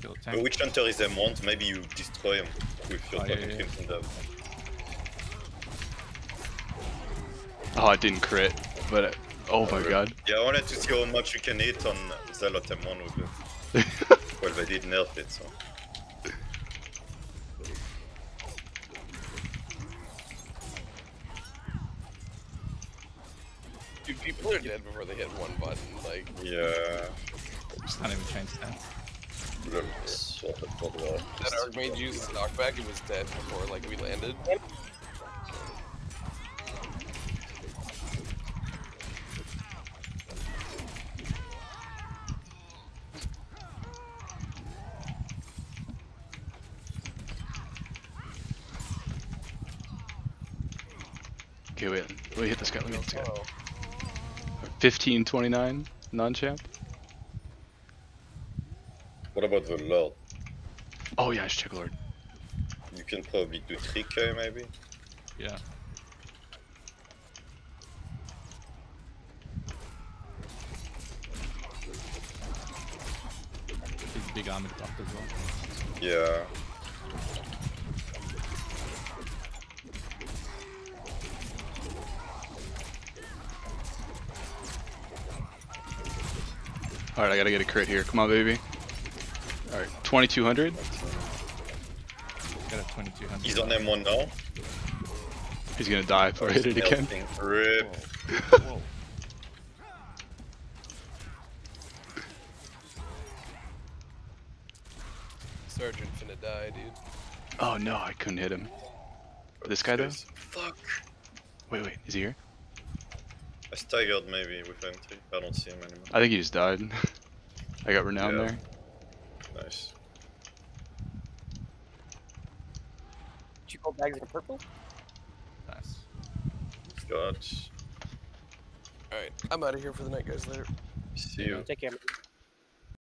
kill the But Witch Hunter is M1? Maybe you destroy him with your Oh, yeah, fucking yeah. crimson dove. Oh, I didn't crit, but uh, oh my god. Yeah, I wanted to see how much you can hit on Zealot M1 with it. well, they did nerf it, so. Dude, people are dead before they hit one button. Like, Yeah. Just not even change that. Sort of for the- that Archmage used his knockback, and was dead before like we landed. Okay, wait. Let me hit this guy. Let me hit this guy. Oh, 1529 non-champ. What about the Lord? Oh yeah, I should check Lord. You can probably do 3k maybe? Yeah. He's big armored buff as well. Yeah. All right, I gotta get a crit here. Come on, baby. All right, 2200. Got a 2200. He's on M1 now. He's gonna die if I hit it again. Melting. Rip. Whoa. Sergeant finna die, dude. Oh no, I couldn't hit him. This guy though? Fuck. Wait, wait, is he here? I staggered maybe with M3. I don't see him anymore. I think he just died. I got renown Yeah. there. Nice. Two gold bags in purple? Nice. Scotch. Alright, I'm out of here for the night, guys. Later. See you. Take care. man.